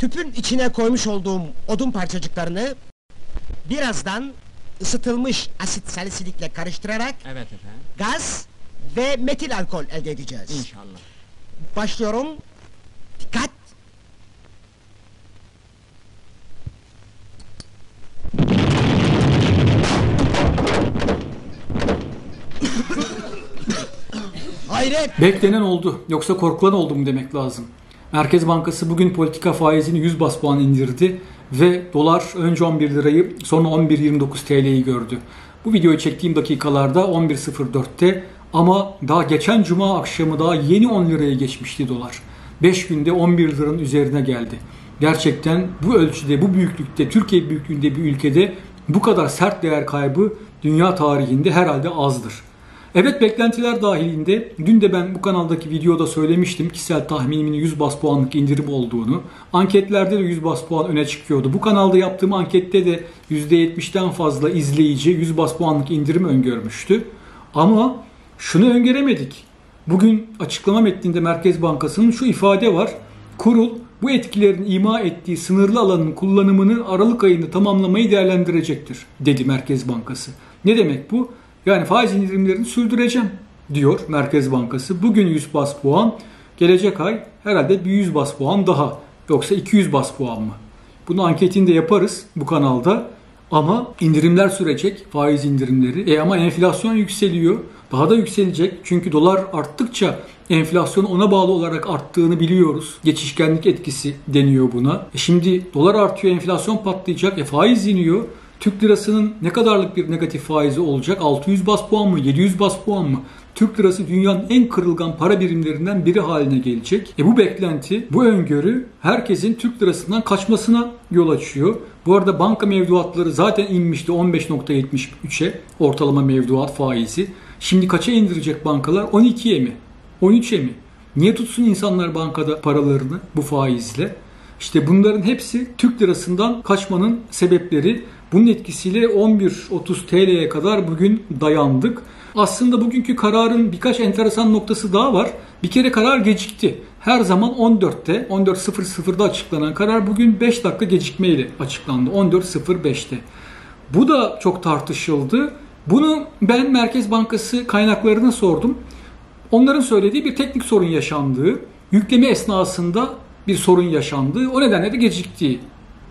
Tüpün içine koymuş olduğum odun parçacıklarını birazdan ısıtılmış asit salisilikle karıştırarak Evet efendim. gaz ve metil alkol elde edeceğiz. İnşallah. Başlıyorum. Dikkat! Hayret! Beklenen oldu. Yoksa korkulan oldu mu demek lazım. Merkez Bankası bugün politika faizini 100 bas puan indirdi ve dolar önce 11 lirayı sonra 11.29 TL'yi gördü. Bu videoyu çektiğim dakikalarda 11.04'te ama daha geçen cuma akşamı daha yeni 10 liraya geçmişti dolar. 5 günde 11 liranın üzerine geldi. Gerçekten bu ölçüde, bu büyüklükte, Türkiye büyüklüğünde bir ülkede bu kadar sert değer kaybı dünya tarihinde herhalde azdır. Evet beklentiler dahilinde dün de ben bu kanaldaki videoda söylemiştim kişisel tahminimin 100 bas puanlık indirim olduğunu. Anketlerde de 100 bas puan öne çıkıyordu. Bu kanalda yaptığım ankette de %70'den fazla izleyici 100 bas puanlık indirim öngörmüştü. Ama şunu öngöremedik. Bugün açıklama metninde Merkez Bankası'nın şu ifade var. Kurul bu etkilerin ima ettiği sınırlı alanın kullanımını Aralık ayında tamamlamayı değerlendirecektir dedi Merkez Bankası. Ne demek bu? Yani faiz indirimlerini sürdüreceğim diyor Merkez Bankası. Bugün 100 bas puan, gelecek ay herhalde bir 100 bas puan daha. Yoksa 200 bas puan mı? Bunu anketini de yaparız bu kanalda. Ama indirimler sürecek, faiz indirimleri. E ama enflasyon yükseliyor. Daha da yükselecek. Çünkü dolar arttıkça enflasyon ona bağlı olarak arttığını biliyoruz. Geçişkenlik etkisi deniyor buna. E şimdi dolar artıyor, enflasyon patlayacak. E faiz iniyor. Türk lirasının ne kadarlık bir negatif faizi olacak? 600 bas puan mı? 700 bas puan mı? Türk lirası dünyanın en kırılgan para birimlerinden biri haline gelecek. E bu beklenti, bu öngörü herkesin Türk lirasından kaçmasına yol açıyor. Bu arada banka mevduatları zaten inmişti 15.73'e ortalama mevduat faizi. Şimdi kaça indirecek bankalar? 12'ye mi? 13'e mi? Niye tutsun insanlar bankada paralarını bu faizle? İşte bunların hepsi Türk lirasından kaçmanın sebepleri. Bunun etkisiyle 11.30 TL'ye kadar bugün dayandık. Aslında bugünkü kararın birkaç enteresan noktası daha var. Bir kere karar gecikti. Her zaman 14'te, 14.00'da açıklanan karar bugün 5 dakika gecikmeyle açıklandı. 14.05'te. Bu da çok tartışıldı. Bunu ben Merkez Bankası kaynaklarına sordum. Onların söylediği bir teknik sorun yaşandığı, yükleme esnasında bir sorun yaşandığı, o nedenle de geciktiği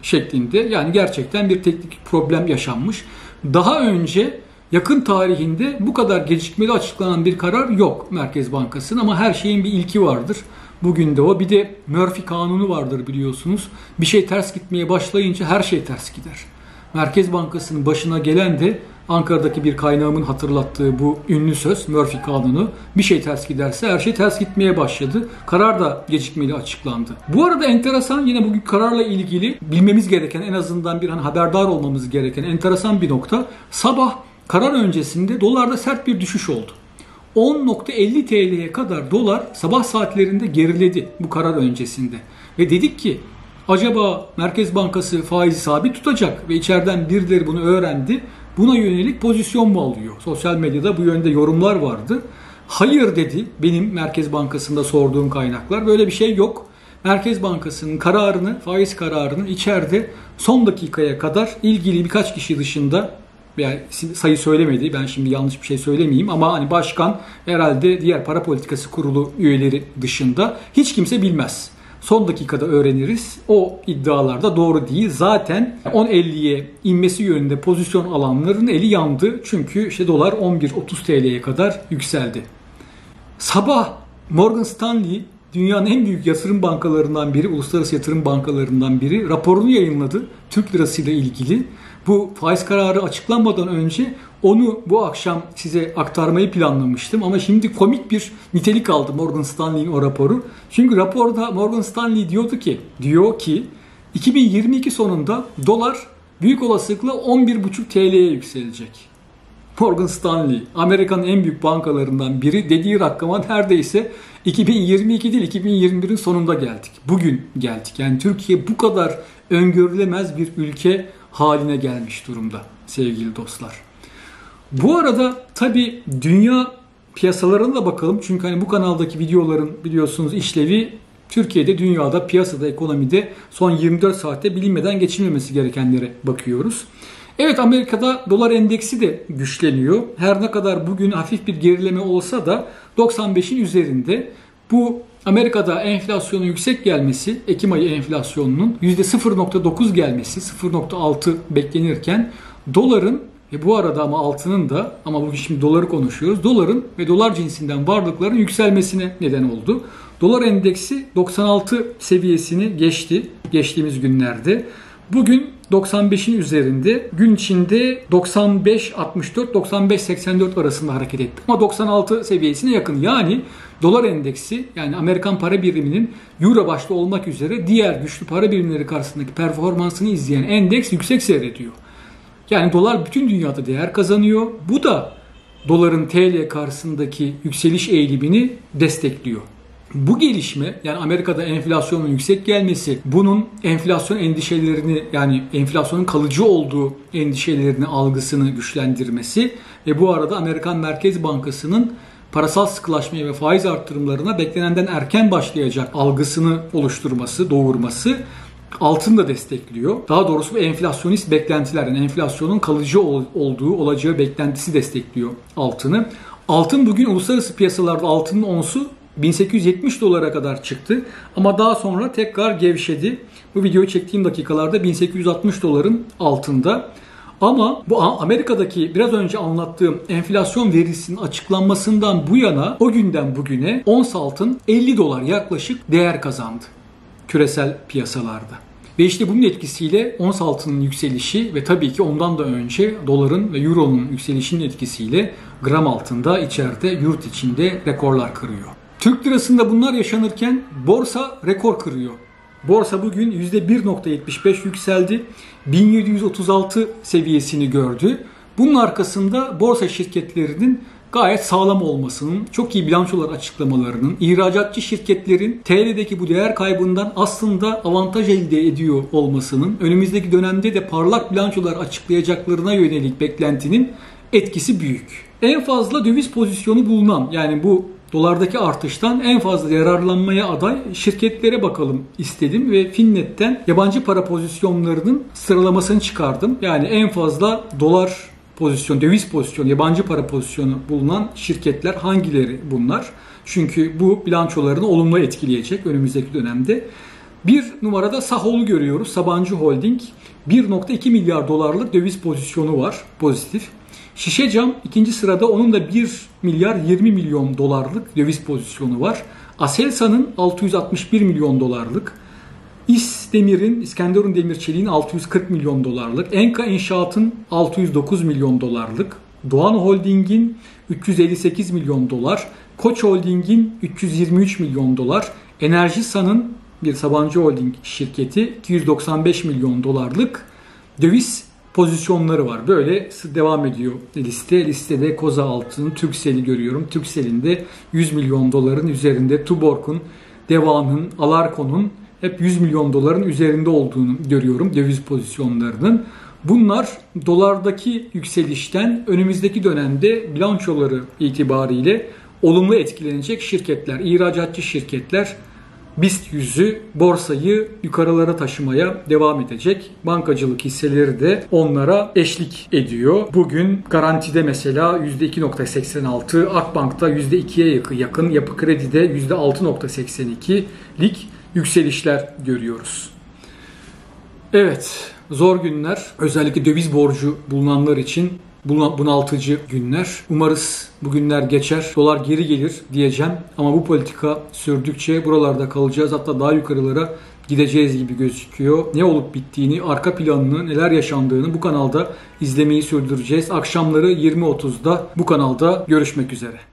şeklinde. Yani gerçekten bir teknik problem yaşanmış. Daha önce yakın tarihinde bu kadar gecikmeli açıklanan bir karar yok Merkez Bankası'nın ama her şeyin bir ilki vardır. Bugün de o. Bir de Murphy kanunu vardır biliyorsunuz. Bir şey ters gitmeye başlayınca her şey ters gider. Merkez Bankası'nın başına gelen de Ankara'daki bir kaynağımın hatırlattığı bu ünlü söz Murphy kanunu bir şey ters giderse her şey ters gitmeye başladı. Karar da gecikmeli açıklandı. Bu arada enteresan yine bugün kararla ilgili bilmemiz gereken en azından bir hani haberdar olmamız gereken enteresan bir nokta. Sabah karar öncesinde dolarda sert bir düşüş oldu. 10.50 TL'ye kadar dolar sabah saatlerinde geriledi bu karar öncesinde. Ve dedik ki acaba Merkez Bankası faizi sabit tutacak ve içeriden birileri bunu öğrendi. Buna yönelik pozisyon mu alıyor? Sosyal medyada bu yönde yorumlar vardı. Hayır dedi benim Merkez Bankası'nda sorduğum kaynaklar. Böyle bir şey yok. Merkez Bankası'nın kararını, faiz kararını içeride son dakikaya kadar ilgili birkaç kişi dışında yani sayı söylemedi. Ben şimdi yanlış bir şey söylemeyeyim ama hani başkan herhalde diğer para politikası kurulu üyeleri dışında hiç kimse bilmez. Son dakikada öğreniriz. O iddialar da doğru değil. Zaten 10.50'ye inmesi yönünde pozisyon alanların eli yandı. Çünkü işte dolar 11.30 TL'ye kadar yükseldi. Sabah Morgan Stanley dünyanın en büyük yatırım bankalarından biri, uluslararası yatırım bankalarından biri raporunu yayınladı Türk lirası ile ilgili. Bu faiz kararı açıklanmadan önce onu bu akşam size aktarmayı planlamıştım ama şimdi komik bir nitelik aldı Morgan Stanley'in o raporu. Çünkü raporda Morgan Stanley diyordu ki, diyor ki 2022 sonunda dolar büyük olasılıkla 11,5 TL'ye yükselecek. Morgan Stanley, Amerika'nın en büyük bankalarından biri dediği rakama neredeyse 2022 değil 2021'in sonunda geldik. Bugün geldik. Yani Türkiye bu kadar öngörülemez bir ülke haline gelmiş durumda sevgili dostlar. Bu arada tabi dünya piyasalarına da bakalım. Çünkü hani bu kanaldaki videoların biliyorsunuz işlevi Türkiye'de, dünyada, piyasada, ekonomide son 24 saatte bilinmeden geçilmemesi gerekenlere bakıyoruz. Evet Amerika'da dolar endeksi de güçleniyor. Her ne kadar bugün hafif bir gerileme olsa da 95'in üzerinde. Bu Amerika'da enflasyonun yüksek gelmesi, Ekim ayı enflasyonunun %0.9 gelmesi, 0.6 beklenirken doların ve bu arada ama altının da ama bugün şimdi doları konuşuyoruz. Doların ve dolar cinsinden varlıkların yükselmesine neden oldu. Dolar endeksi 96 seviyesini geçti geçtiğimiz günlerde. Bugün 95'in üzerinde gün içinde 95-64 95-84 arasında hareket etti. Ama 96 seviyesine yakın. Yani dolar endeksi yani Amerikan para biriminin euro başta olmak üzere diğer güçlü para birimleri karşısındaki performansını izleyen endeks yüksek seyrediyor. Yani dolar bütün dünyada değer kazanıyor. Bu da doların TL karşısındaki yükseliş eğilimini destekliyor. Bu gelişme yani Amerika'da enflasyonun yüksek gelmesi bunun enflasyon endişelerini yani enflasyonun kalıcı olduğu endişelerini algısını güçlendirmesi ve bu arada Amerikan Merkez Bankası'nın parasal sıkılaşmaya ve faiz arttırımlarına beklenenden erken başlayacak algısını oluşturması, doğurması altın da destekliyor. Daha doğrusu bu enflasyonist beklentiler, yani enflasyonun kalıcı olduğu, olacağı beklentisi destekliyor altını. Altın bugün uluslararası piyasalarda altının onsu 1870 dolara kadar çıktı. Ama daha sonra tekrar gevşedi. Bu videoyu çektiğim dakikalarda 1860 doların altında. Ama bu Amerika'daki biraz önce anlattığım enflasyon verisinin açıklanmasından bu yana o günden bugüne ons altın 50 dolar yaklaşık değer kazandı küresel piyasalarda. Ve işte bunun etkisiyle ons altının yükselişi ve tabii ki ondan da önce doların ve euronun yükselişinin etkisiyle gram altında içeride yurt içinde rekorlar kırıyor. Türk lirasında bunlar yaşanırken borsa rekor kırıyor. Borsa bugün %1.75 yükseldi. 1736 seviyesini gördü. Bunun arkasında borsa şirketlerinin gayet sağlam olmasının, çok iyi bilançolar açıklamalarının, ihracatçı şirketlerin TL'deki bu değer kaybından aslında avantaj elde ediyor olmasının, önümüzdeki dönemde de parlak bilançolar açıklayacaklarına yönelik beklentinin etkisi büyük. En fazla döviz pozisyonu bulunan yani bu dolardaki artıştan en fazla yararlanmaya aday şirketlere bakalım istedim ve Finnet'ten yabancı para pozisyonlarının sıralamasını çıkardım. Yani en fazla dolar pozisyon, döviz pozisyonu, yabancı para pozisyonu bulunan şirketler hangileri bunlar? Çünkü bu bilançolarını olumlu etkileyecek önümüzdeki dönemde. Bir numarada Saholu görüyoruz. Sabancı Holding 1.2 milyar dolarlık döviz pozisyonu var pozitif. Şişe Cam ikinci sırada onun da 1 milyar 20 milyon dolarlık döviz pozisyonu var. Aselsan'ın 661 milyon dolarlık. İsdemir'in, İskenderun Demirçeliğin 640 milyon dolarlık. Enka İnşaat'ın 609 milyon dolarlık. Doğan Holding'in 358 milyon dolar. Koç Holding'in 323 milyon dolar. Enerjisan'ın bir Sabancı Holding şirketi 295 milyon dolarlık döviz pozisyonları var. Böyle devam ediyor liste. Listede Koza Altın, Türksel'i görüyorum. Türksel'in de 100 milyon doların üzerinde Tuborg'un, Deva'nın, Alarko'nun hep 100 milyon doların üzerinde olduğunu görüyorum döviz pozisyonlarının. Bunlar dolardaki yükselişten önümüzdeki dönemde bilançoları itibariyle olumlu etkilenecek şirketler, ihracatçı şirketler BIST yüzü borsayı yukarılara taşımaya devam edecek. Bankacılık hisseleri de onlara eşlik ediyor. Bugün garantide mesela %2.86, Akbank'ta %2'ye yakın, Yapı Kredi'de %6.82'lik yükselişler görüyoruz. Evet, zor günler. Özellikle döviz borcu bulunanlar için bunaltıcı günler. Umarız bu günler geçer, dolar geri gelir diyeceğim. Ama bu politika sürdükçe buralarda kalacağız. Hatta daha yukarılara gideceğiz gibi gözüküyor. Ne olup bittiğini, arka planını, neler yaşandığını bu kanalda izlemeyi sürdüreceğiz. Akşamları 20.30'da bu kanalda görüşmek üzere.